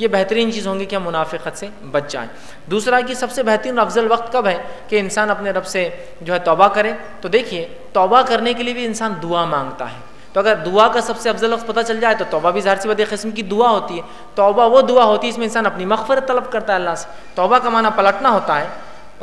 یہ بہترین چیز ہوں گی کہ ہم منافقت سے بچ جائیں۔ دوسرا کہ سب سے بہترین افضل وقت کب ہے کہ انسان اپنے رب سے جو ہے توبہ کرے؟ تو دیکھیے، توبہ کرنے کے لیے بھی انسان دعا مانگتا ہے۔ تو اگر دعا کا سب سے افضل وقت پتہ چل جائے تو توبہ بھی ظاہر سی بد قسم کی دعا ہوتی ہے۔ توبہ وہ دعا ہوتی ہے اس میں انسان اپنی مغفرت طلب کرتا ہے اللہ سے۔ توبہ کا معنی پلٹنا ہوتا ہے،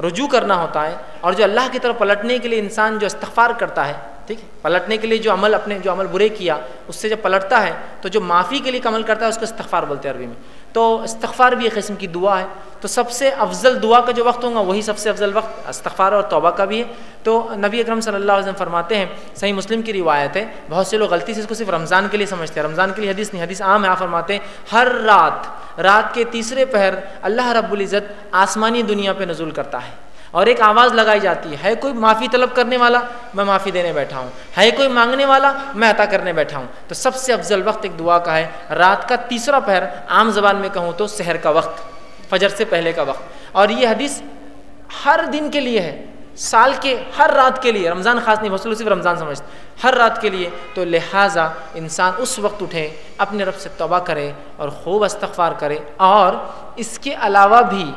رجوع کرنا ہوتا ہے اور جو اللہ کی طرف پلٹنے کے لیے انسان جو استغفار کرتا ہے ٹھیک ہے؟ پلٹنے کے لیے جو عمل اپنے جو عمل برے کیا، اس سے جب پلٹتا ہے، تو جو معافی کے لیے عمل کرتا ہے، اس کو استغفار بولتے ہیں عربی میں۔ تو استغفار بھی ایک قسم کی دعا ہے۔ تو سب سے افضل دعا کا جو وقت ہوگا، وہی سب سے افضل وقت استغفار اور توبہ کا بھی ہے۔ تو نبی اکرم صلی اللہ علیہ وسلم فرماتے ہیں، صحیح مسلم کی روایت ہے، بہت سے لوگ غلطی سے اس کو صرف رمضان کے لیے سمجھتے ہیں۔ رمضان کے لیے حدیث نہیں، حدیث عام ہے، آپ فرماتے ہیں، ہر رات رات کے تیسرے پہر اللہ رب العزت آسمانی دنیا پہ نزول کرتا ہے۔ اور ایک آواز لگائی جاتی ہے ہے کوئی معافی طلب کرنے والا؟ میں معافی دینے بیٹھا ہوں۔ ہے کوئی مانگنے والا؟ میں عطا کرنے بیٹھا ہوں۔ تو سب سے افضل وقت ایک دعا کا ہے۔ رات کا تیسرا پہر عام زبان میں کہوں تو سحر کا وقت، فجر سے پہلے کا وقت۔ اور یہ حدیث ہر دن کے لیے ہے، سال کے ہر رات کے لیے۔ رمضان خاص نہیں بہت صرف رمضان سمجھتے ہر رات کے لیے۔ تو لہٰذا انسان اس وقت اٹھے، اپنے رب سے توبہ کرے اور خوب استغفار کرے۔ اور اس کے علاوہ بھی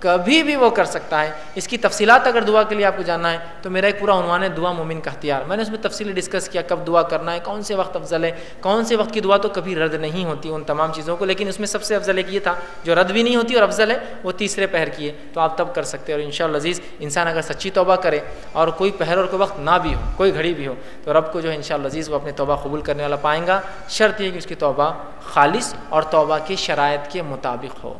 کبھی بھی وہ کر سکتا ہے۔ اس کی تفصیلات اگر دعا کے لیے آپ کو جاننا ہے، تو میرا ایک پورا عنوان ہے دعا مومن کا اختیار۔ میں نے اس میں تفصیلی ڈسکس کیا، کب دعا کرنا ہے، کون سے وقت افضل ہے کون سے وقت کی دعا تو کبھی رد نہیں ہوتی ان تمام چیزوں کو، لیکن اس میں سب سے افضل ایک یہ تھا، جو رد بھی نہیں ہوتی اور افضل ہے، وہ تیسرے پہر کی ہے۔ تو آپ تب کر سکتے ہیں اور ان شاء اللہ عزیز، انسان اگر سچی توبہ کرے اور کوئی پہر اور کوئی وقت نہ بھی ہو، کوئی گھڑی بھی ہو، تو رب کو جو ہے ان شاء اللہ عزیز، وہ اپنے توبہ قبول کرنے والا پائیں گا۔ شرط یہ کہ اس کی توبہ خالص اور توبہ کی شرائط کے مطابق ہو۔